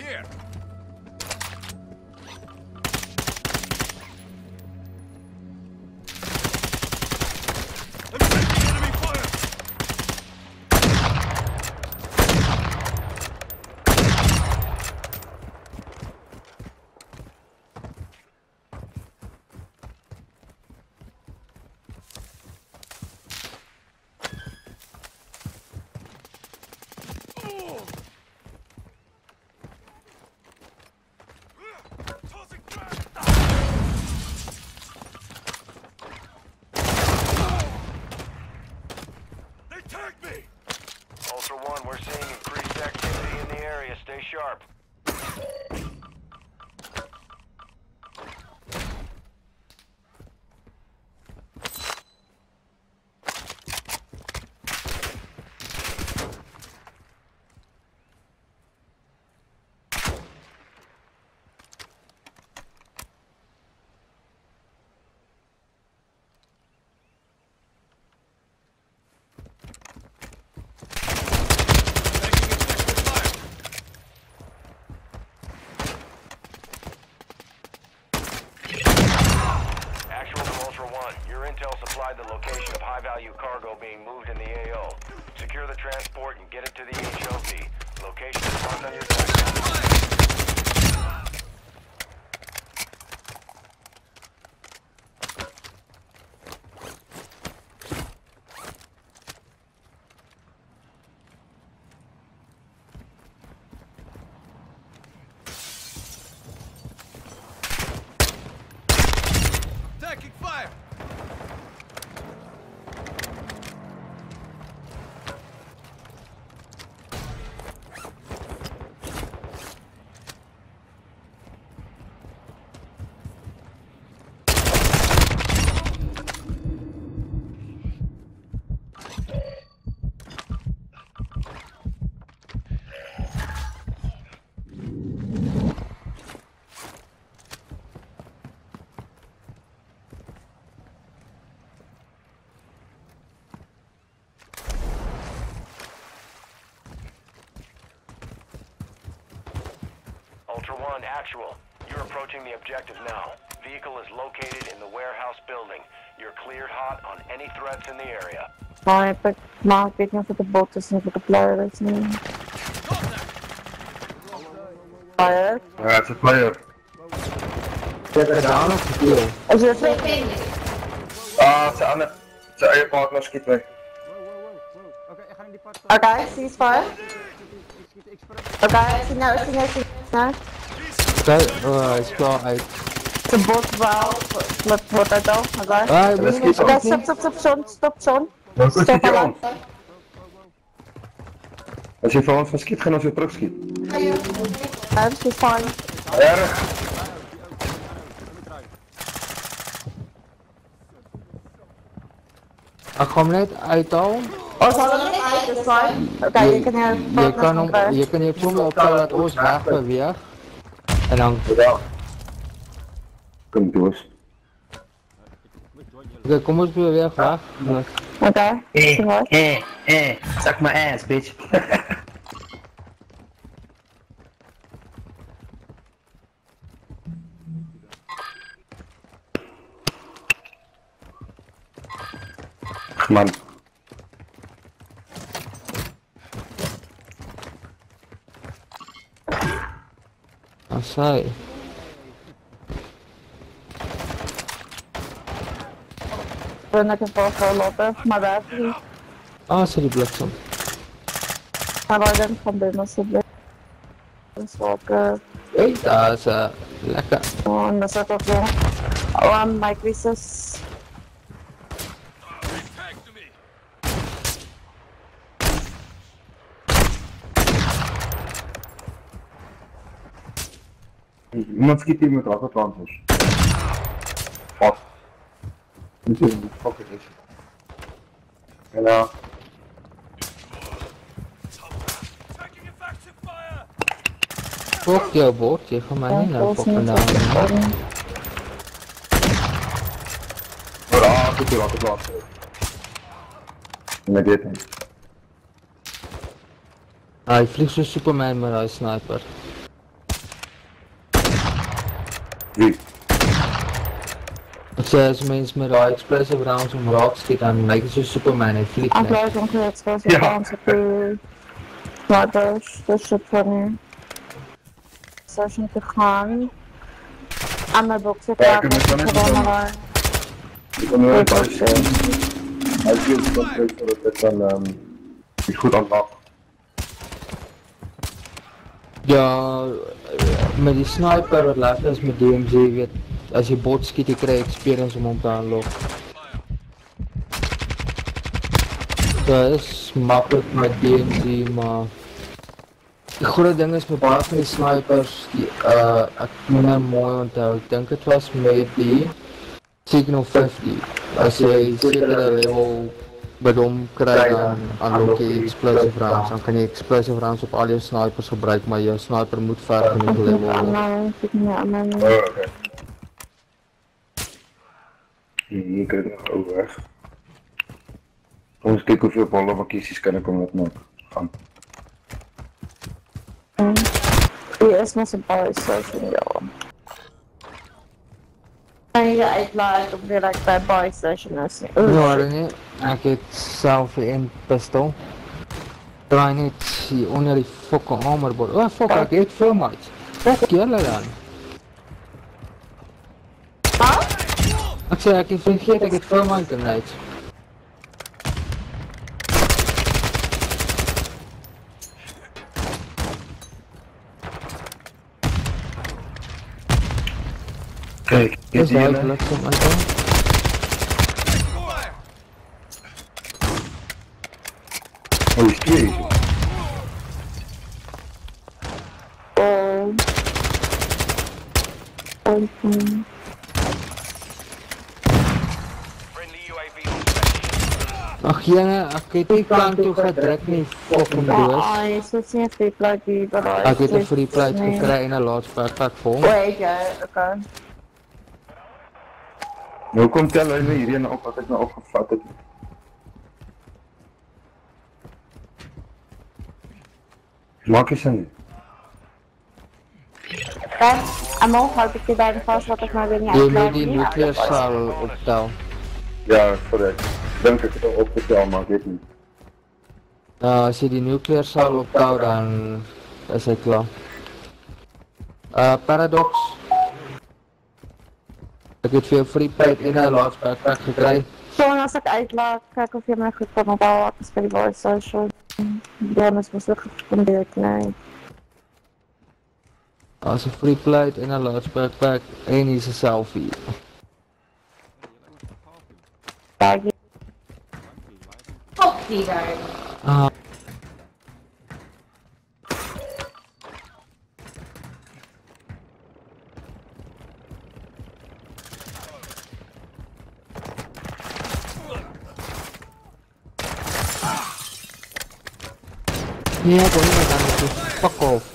here. High-value cargo being moved in the AO. Secure the transport and get it to the Ultra One, actual. You're approaching the objective now. Vehicle is located in the warehouse building. You're cleared hot on any threats in the area. My Alright, pag makakit niya sa botes niya, sa pliers niya. Fire? Alright, it's a player. Is it down? Oh, is it a thing? Ah, sa ano? Sa airport, no skit way. Okay, ceasefire. Okay, sinner, sinner, sinner. Ik ik ik is klaar uit. De boot wel, wat wordt uit al? Oké. Ah, dat is Oké, niet zo. stop, stop, stop, stop, Stop, je alarm. aan. Als je van ons van schiet, gaan als je terug schiet. Ja, dat is fine. Erg. Ik hem net. Oh, zal het niet uit, is. Oké, je kan hier Je kan je kan dat ons wegbeweegt. En Tenang. Cầm chuối. Giờ có một người về khóa. Ok. Ê, ê, ê, suck my ass, bitch. Come on. outside. Run back and forth for Lopez, my bad. Ah, sorry, blocked him. Trabalhando com bem nosso bem. Foca. Eita, essa. Leca. Oh, nossa, tô com. Oh, I'm my Reese's. Schiet hier met rocketlaunchers. Wat? Fuck it is. Ja. Taking effective fire. Fuck jouw bord, je gaat mij niet naar fucking naam. Ja, goed die rocketlauncher. Met dit Hij vliegt zo Superman met een sniper. Sê as mens met daai explosive rounds om raak skiet dan lyk dit so Superman hy vlieg net. Afluit ongeveer zoals je Ja. kan op Snipers, dus shit van session te gaan. Aan mijn box zit Ja, daar, ik dus gewoon maar. Ik kan er een paar eh, Hij is het dan ehm niet goed. Ja, eh, met die sniper wat lekker is met DMZ, jy weet, as jy bot skiet, jy kry experience om hom te aanlok. So is maklik met DMZ, maar die groot ding is met baie van die snipers, die, uh, ek moet nou mooi onthou, ek dink het was met die Signal 50. As jy sekere level hom kry dan unlock jy explosive rounds, dan kan jy explosive rounds op al jou snipers gebruik, maar jou sniper moet ver genoeg level aan aan. Oh, oké. Hier krijg ik nog over weg. Kom eens kijken hoeveel ballen van kiesjes kan ik om dat maken. Gaan. Is met zijn boys, zo I'd be like that boy session that's I Guarding like it's south in pistol. Trying it only fuck fucking armor but oh fuck I get so much. Fuck yellow then. Huh? Actually I can forget I get so much tonight. Hey. Oh, iya, iya, iya. Aku Ach ja, ako ito yung plan to sa track ni Pokemon free plug dito. Free platform. Wait. Nou kom tel hulle hierheen op wat ek nou opgevat het. Maak eens een. Kijk, en houd ik je daar vast wat ik maar weer niet moet uitlaat. die nuclear cell optel. Ja, correct. Ik denk dat ik het al opgeteld, maar ik weet niet. Nou, as jy die nuclear cell optel dan is hy klaar. Uh paradox. Het vir jou free plate en 'n large backpack gekry. Zo, als ik uitlaat, kijk of je mij goed kan opbouwen. Is voor die boy social. Ja, dat is wel gefundeerd, nee. Daar's 'n free plate en 'n large backpack en hier's 'n selfie. Kijk, Fuck die daar. Ah. Ja, kon nie dan met die fuck off.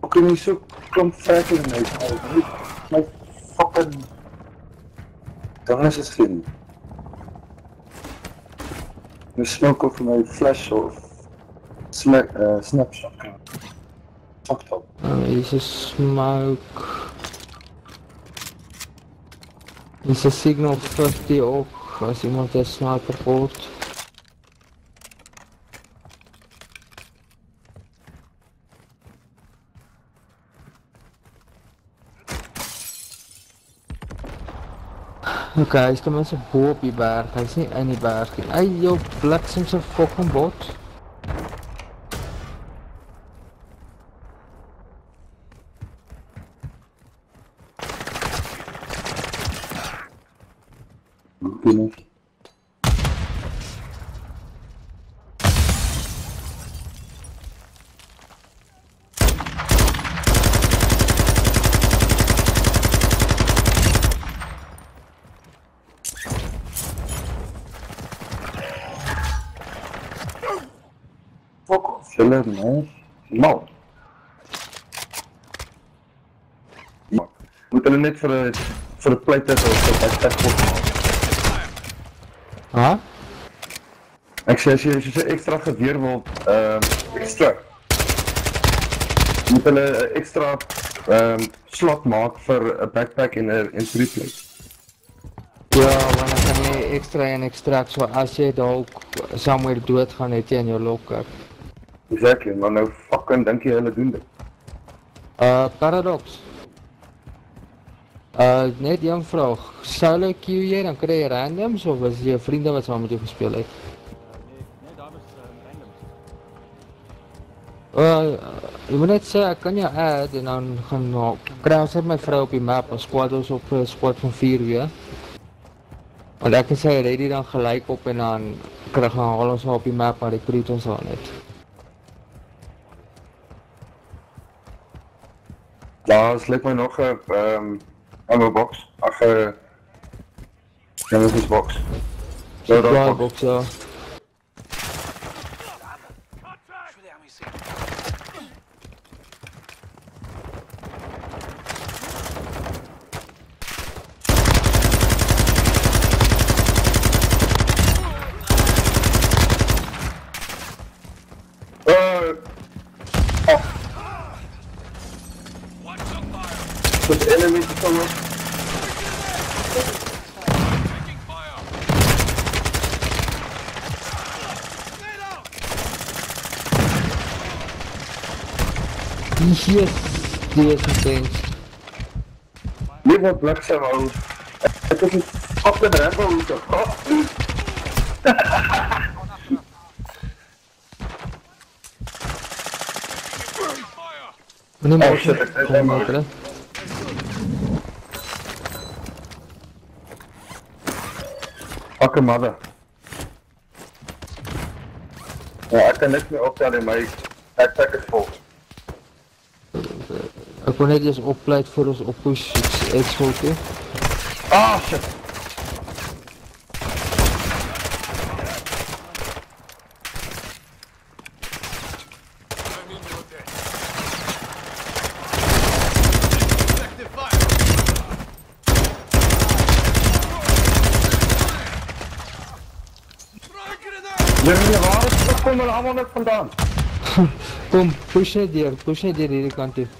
Hoe kun je zo klomp verder mee? Mijn fucking... Dan is het geen. Een smoke over mijn flash of... Sma uh, snapshot. Fuck dat. Uh, hier's 'n smoke. Hier's 'n signal 50 ook as iemand 'n sniper port. Okay, hy's ten minste bo op die berg. Hy's nie in die berg nie. Ai, jou bliksem se fucking bot. Hola, no. Mal. Ja. Moet hulle net vir 'n vir 'n pleit het of so ek ek word. Ha? Ek sê as jy as jy ekstra geweer wil, ehm uh, ekstra. Moet hulle 'n ekstra ehm um, slot maak vir 'n backpack en 'n en three plate. Ja, want dan kan jy ekstra en ekstra so as jy dalk somewhere doodgaan het jy in jou lokker. Exactly, maar nou fucking dink jy hulle doen dit. Uh paradox. Uh net een vraag. Solo queue jy dan kry jy randoms of was jy vriende wat saam met jou het? Nee, randoms. Uh, jy moet net sê ek kan jou add en dan gaan nou kry ons net my vrou op die map, ons squad ons op 'n squad van 4 weer. Want ek kan sê ready dan gelyk op en dan haal ons haar op die map maar recruit ons aan net. Is lyk my nog 'n ehm ammo box. 'n Genesis box. Ja, daar box ja. Hier is die is intens. Nie wat bliksem hou. Ek is op die ramp maar ek- kom maak hulle. Fucking mother. Ja, ek kan net nie optel in my backpack is vol. Ek wil net eers oppleit voor ons oppush X volkie. Ah, shit. Effective fire! Throw a grenade! Jy weet nie waar is dit kom hulle almal net vandaan. Kom, push net deur, push net deur hierdie kant in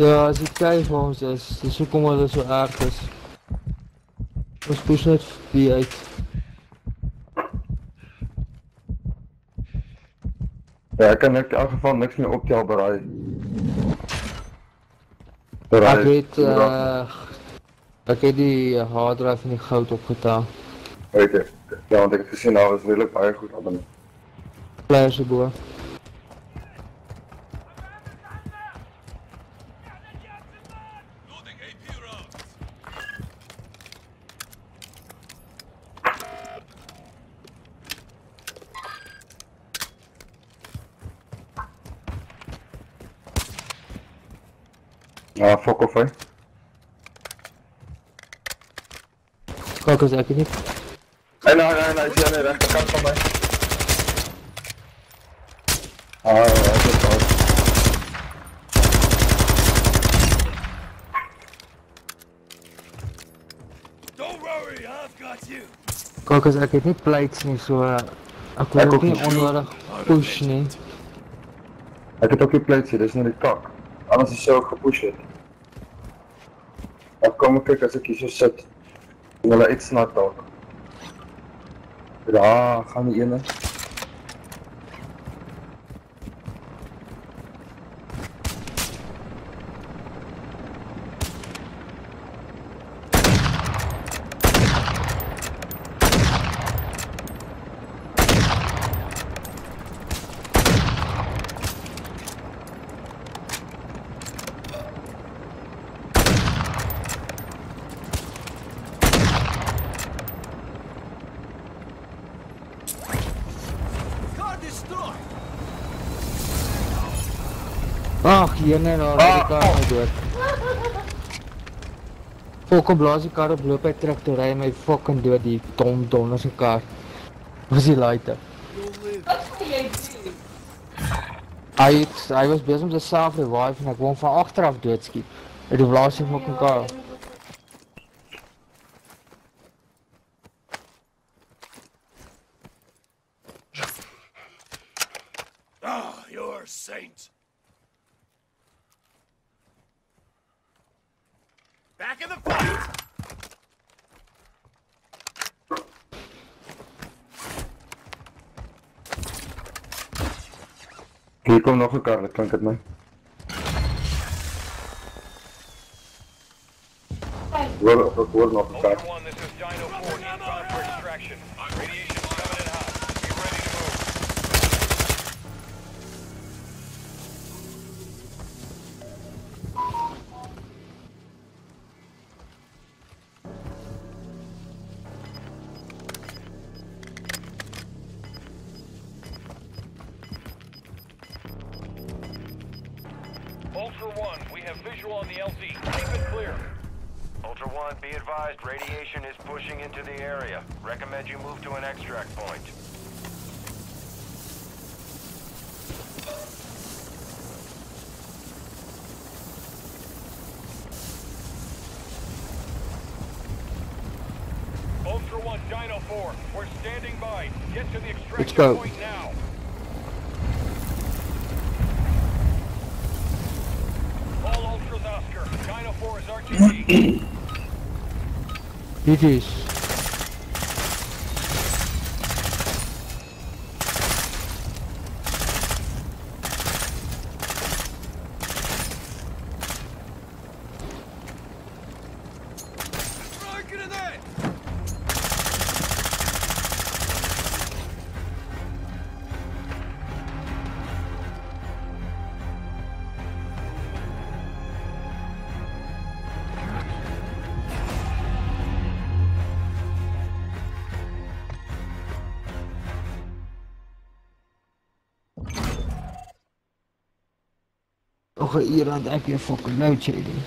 Ja, as jy kyk vir ons is, dis hoekom hulle so erg is. Ons push net die uit. Ja, ek kan in elk geval niks meer optel. By Ek daai- het uh ek het die hard drive en die goud opgetel. Weet jy. Ja, want ek het gesien daar was regtig baie goed op en Players Ja, fuck off, hè. Kyk as ek het nie. Nee, nee, nee, nee, is hier aan die rechterkant van mij. Ah, ja, dat is fout. Don't worry, I've got you! Kyk as ek het nie plates nie, so uh, ek wil ook ook nie nie. onnodig push nie. Ik heb ook die plaats hier, dit is die kak. Anders is zo gepusht. Ek kom kyk as ek hier so sit. Wil hulle iets na dalk. Daar gaan die ene. Ag, hier net daar, die kar my dood. Fok op blaas die kar op, loop hy terug toe ry hy my fucking dood die dom donder se kar. Was die later. Hy het, hy was besig om self revive en ek wou hom van agter af doodskiet. Uit die blaas die fucking kar. Ah, you're a Hier kom nog een kar, dat klink het. Hoor, ek hoor nog een kar. Be advised, radiation is pushing into the area. Recommend you move to an extract point. Ultra One, Dino 4, we're standing by. Get to the extraction point now. All Ultras Oscar, Dino 4 is RTG. It is. vorige uur had ek 'n fucking load shedding.